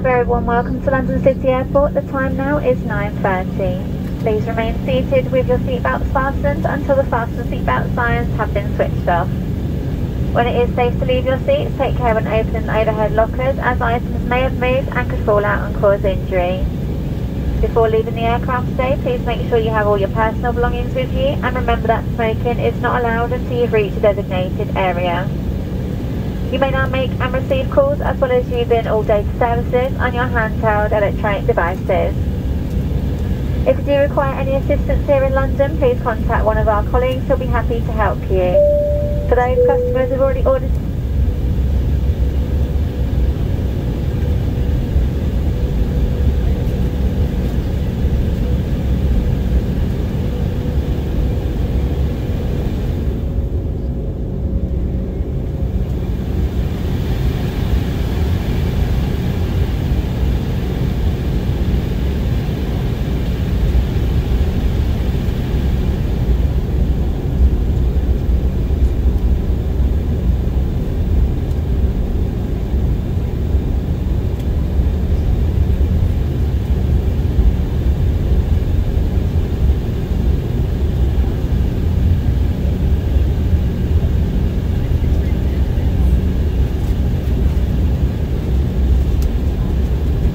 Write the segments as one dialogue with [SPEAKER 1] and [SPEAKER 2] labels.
[SPEAKER 1] A very warm welcome to London City Airport. The time now is 9.30. Please remain seated with your seatbelts fastened until the fasten seatbelt signs have been switched off. When it is safe to leave your seats, take care when opening overhead lockers as items may have moved and could fall out and cause injury. Before leaving the aircraft today, please make sure you have all your personal belongings with you and remember that smoking is not allowed until you've reached a designated area. You may now make and receive calls as well as using all data services on your handheld electronic devices. If you do require any assistance here in London, please contact one of our colleagues who'll be happy to help you. For those customers who've already ordered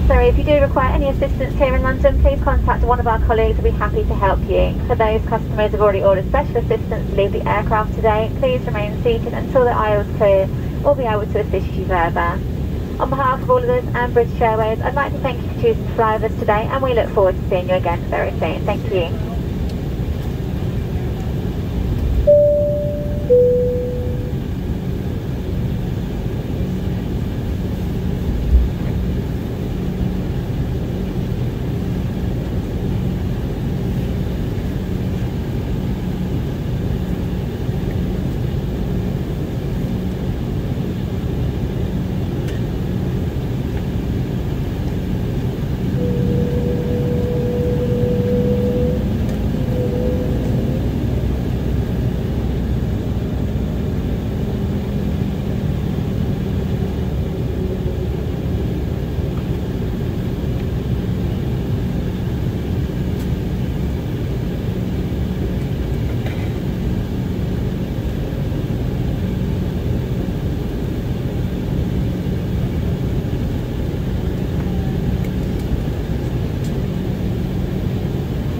[SPEAKER 1] Sorry, if you do require any assistance here in London, please contact one of our colleagues. We'll be happy to help you. For those customers who've already ordered special assistance to leave the aircraft today, please remain seated until the aisle is clear. We'll be able to assist you further. On behalf of all of us and British Airways, I'd like to thank you for choosing to fly with us today and we look forward to seeing you again very soon. Thank you.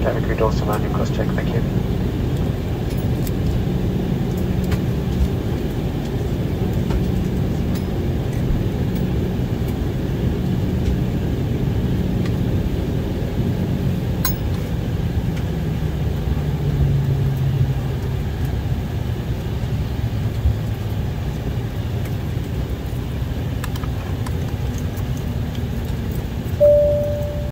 [SPEAKER 1] Navigate also landing cross-check the cabin.